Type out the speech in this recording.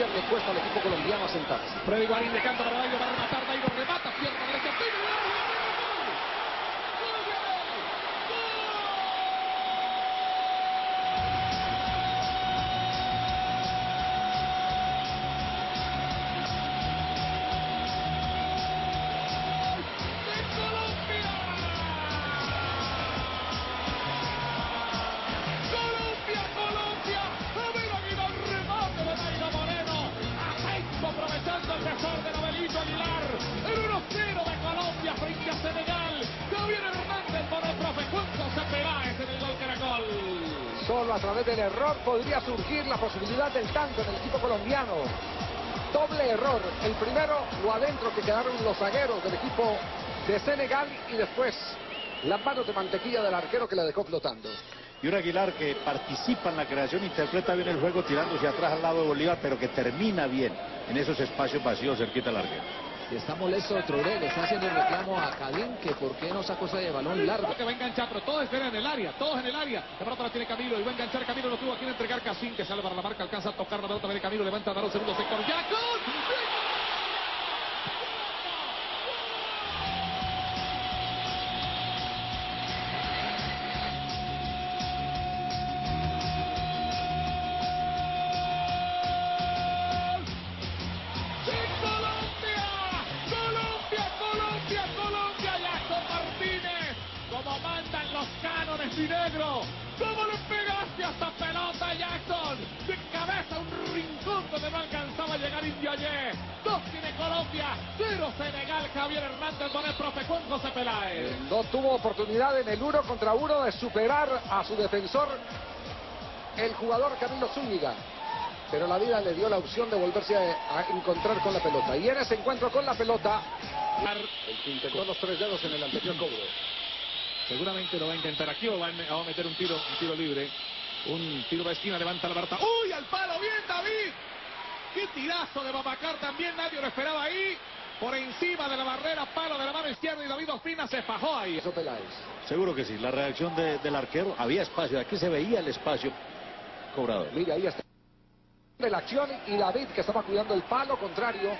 Rusia le al equipo colombiano asentarse. Freddy Guarín de canto para Dairo, a rematar, Dairo remata, Solo a través del error podría surgir la posibilidad del tanto en el equipo colombiano. Doble error. El primero, lo adentro que quedaron los zagueros del equipo de Senegal y después las manos de mantequilla del arquero que la dejó flotando. Y un Aguilar que participa en la creación, interpreta bien el juego tirándose atrás al lado de Bolívar, pero que termina bien en esos espacios vacíos cerquita al arquero. Y está molesto Traoré, le está haciendo el reclamo a Cadín que por qué no sacó ese balón largo. Que va a enganchar, pero todos esperan en el área, todos en el área. De pronto la tiene Camilo y va a enganchar Camilo, lo tuvo aquí en entregar Casín, que sale para la marca, alcanza a tocar la pelota de Camilo, levanta a los segundo sector. ¡Ya, los cánones y negro. ¿Cómo le pegaste a esta pelota, Jackson? De cabeza un rincón donde no alcanzaba a llegar Indio ayer. Dos tiene Colombia, cero Senegal, Javier Hernández con el profe Juan José Peláez. No tuvo oportunidad en el uno contra uno de superar a su defensor, el jugador Camilo Zúñiga. Pero la vida le dio la opción de volverse a, a encontrar con la pelota. Y en ese encuentro con la pelota, el que intentó los tres dedos en el anterior cobro. Seguramente lo va a intentar aquí o va a meter un tiro, un tiro libre. Un tiro de esquina, levanta la Barta. ¡Uy, al palo! ¡Bien, David! ¡Qué tirazo de Babacar también! Nadie lo esperaba ahí. Por encima de la barrera, palo de la mano izquierda y David Ospina se fajó ahí. Eso Peláez. Seguro que sí. La reacción de, del arquero, había espacio. Aquí se veía el espacio cobrador. Mira, ahí está. De la acción y David que estaba cuidando el palo contrario